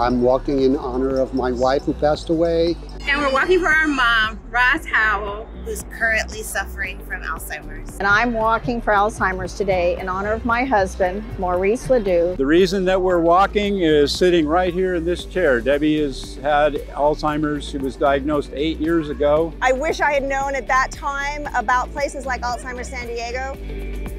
I'm walking in honor of my wife who passed away. And we're walking for our mom, Roz Howell, who's currently suffering from Alzheimer's. And I'm walking for Alzheimer's today in honor of my husband, Maurice Ledoux. The reason that we're walking is sitting right here in this chair. Debbie has had Alzheimer's. She was diagnosed eight years ago. I wish I had known at that time about places like Alzheimer's San Diego.